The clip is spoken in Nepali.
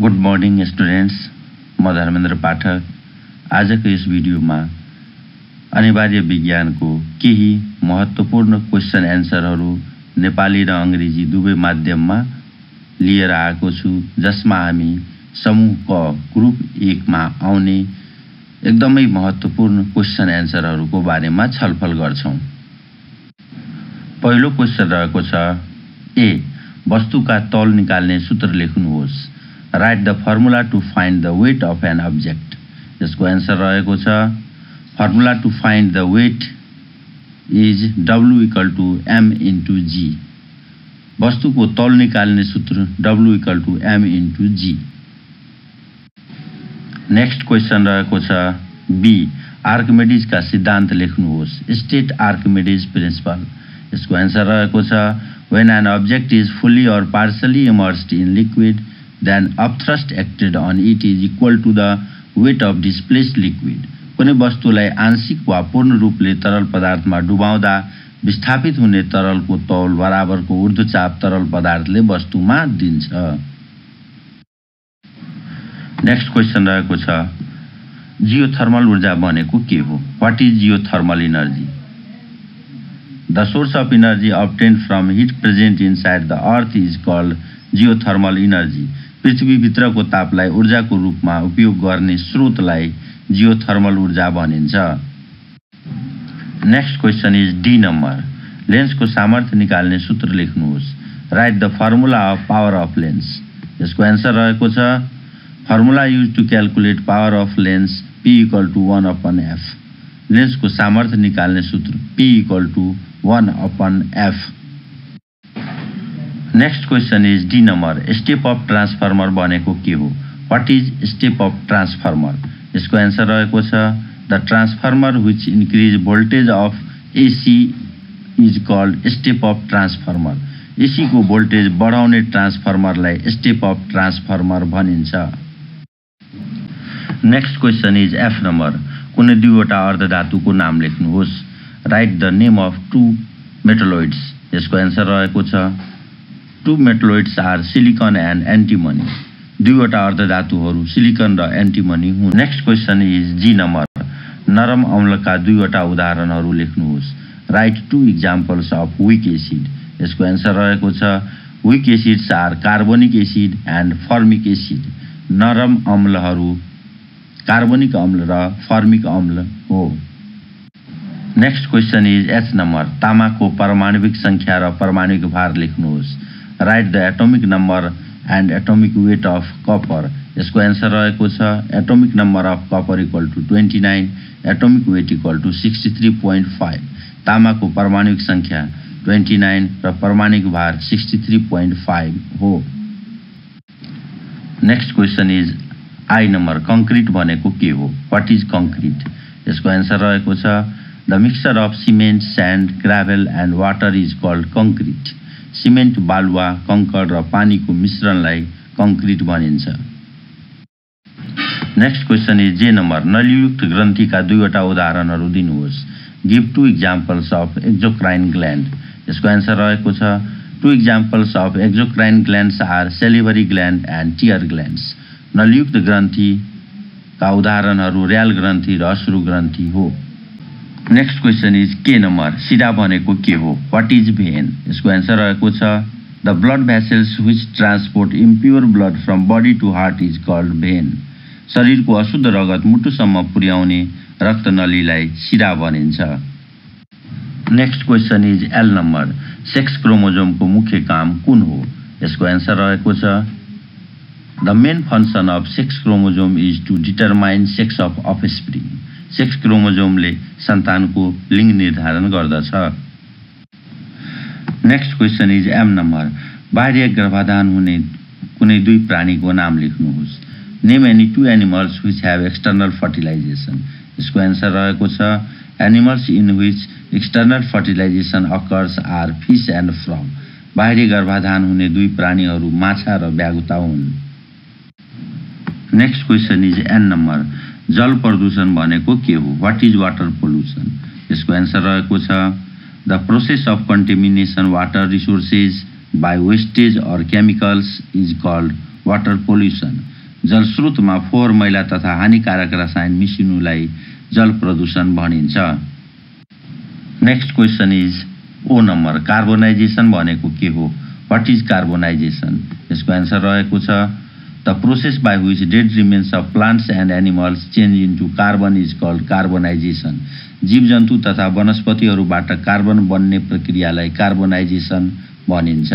गुड मर्निङ स्टुडेन्ट्स म धर्मेन्द्र पाठक। आजको यस भिडियोमा अनिवार्य विज्ञानको केही महत्त्वपूर्ण क्वेसन एन्सरहरू नेपाली र अङ्ग्रेजी दुवै माध्यममा लिएर आएको छु जसमा हामी समूह क ग्रुप एकमा आउने एकदमै महत्त्वपूर्ण क्वेसन एन्सरहरूको बारेमा छलफल गर्छौँ। पहिलो क्वेसन रहेको छ ए वस्तुका तौल निकाल्ने सूत्र लेख्नुहोस्। Write the formula to find the weight of an object यसको एन्सर रहेको छ formula to find the weight is W equal to m into g वस्तुको तौल निकाल्ने सूत्र W equal to m into g next question रहेको छ बी आर्कमेडिजका सिद्धान्त लेख्नुहोस्। स्टेट आर्कमेडिज प्रिन्सिपल यसको एन्सर रहेको छ when an object is fully or partially immersed in liquid then upthrust acted on it is equal to the weight of displaced liquid कुनै वस्तुलाई आंशिक वा पूर्ण रूपले तरल पदार्थमा डुबाउँदा विस्थापित हुने तरलको तौल बराबरको ऊर्ध्वचाप तरल पदार्थले वस्तुमा दिन्छ। नेक्स्ट क्वेसन रहेको छ जियोथर्मल ऊर्जा भनेको के हो? What is geothermal energy the source of energy obtain from heat present inside the earth is called geothermal energy पृथ्वीभित्रको तापलाई ऊर्जाको रूपमा उपयोग गर्ने स्रोतलाई जियोथर्मल ऊर्जा भनिन्छ। Next question is D number लेन्सको सामर्थ्य निकाल्ने सूत्र लेख्नुहोस्। Write the formula of power of lens यसको एन्सर रहेको छ formula use to calculate power of lens P equal to one upon f लेन्सको सामर्थ्य निकाल्ने सूत्र P equal to one upon f next question is D number step up transformer भनेको के हो? What is step up transformer यसको एन्सर रहेको छ the transformer which increase voltage of AC is called step up transformer एसीको voltage बढाउने ट्रान्सफर्मरलाई स्टेप अफ ट्रान्सफर्मर भनिन्छ। Next question is F number कुनै दुईवटा अर्धधातुको नाम लेख्नुहोस्। Write the name of two metalloids यसको एन्सर रहेको छ two metalloids are silicon and antimony. दुईवटा अर्धधातुहरू सिलिकन र एन्टिमनी हुन्। Next question is G number. नरम अम्लका दुईवटा उदाहरणहरू लेख्नुहोस्। Write two examples of weak acid. यसको एन्सर रहेको छ weak acids are carbonic acid and formic acid. नरम अम्लहरू कार्बनिक अम्ल र फर्मिक अम्ल हो। Next question is H number. तामाको परमाणविक सङ्ख्या र परमाणविक भार लेख्नुहोस्। Write the atomic number and atomic weight of copper यसको एन्सर रहेको छ atomic number of copper equal to twenty nine atomic weight equal to sixty three point five तामाको परमाणुक सङ्ख्या ट्वेन्टी नाइन र परमाणुक भार सिक्सटी थ्री पोइन्ट फाइभ हो। Next question is I number concrete भनेको के हो? वाट इज कङ्क्रिट यसको एन्सर रहेको छ the mixture of cement sand gravel and water is called concrete cement बालुवा कङ्कड र पानीको मिश्रणलाई कङ्क्रिट भनिन्छ। Next question is J number. नलियुक्त ग्रन्थीका दुईवटा उदाहरणहरू दिनुहोस्। Give two examples of exocrine gland यसको एन्सर रहेको छ two examples of exocrine glands are salivary gland and tear glands नलियुक्त ग्रन्थीका उदाहरणहरू ऱ्याल ग्रन्थी र अश्रु ग्रन्थी हो। Next question is K number? सिधा भनेको के हो? वाट इज भेन यसको एन्सर रहेको छ the blood vessels which transport impure blood from body to heart is called vein शरीरको अशुद्ध रगत मुटुसम्म पुर्याउने रक्तनलीलाई सिधा भनिन्छ। Next question is L number? Sex क्रोमोजोमको मुख्य काम कुन हो? यसको एन्सर रहेको छ the main function of sex chromosome is to determine sex of offspring sex क्रोमोजोमले सन्तानको लिङ्ग निर्धारण गर्दछ। Next question is M number बाह्य गर्भाधान हुने कुनै दुई प्राणीको नाम लेख्नुहोस्। Name any two animals which have external fertilization यसको एन्सर रहेको छ animals in which external fertilization occurs are fish and frog बाहिरी गर्भाधान हुने दुई प्राणीहरू माछा र ब्यागुता हुन्। Next question is N number जल प्रदूषण भनेको के हो? वाट इज वाटर पोल्युसन यसको एन्सर रहेको छ the process of contamination water resources by wastage or chemicals is called water pollution जलस्रोतमा फोहोर मैला तथा हानिकारक रसायन मिसिनुलाई जल प्रदूषण भनिन्छ। Next question is O number carbonization भनेको के हो? वाट इज कार्बोनाइजेसन यसको एन्सर रहेको छ the process by which dead remains of plants and animals change into carbon is called carbonisation जीव जन्तु तथा वनस्पतिहरूबाट कार्बन बन्ने प्रक्रियालाई कार्बोनाइजेसन भनिन्छ।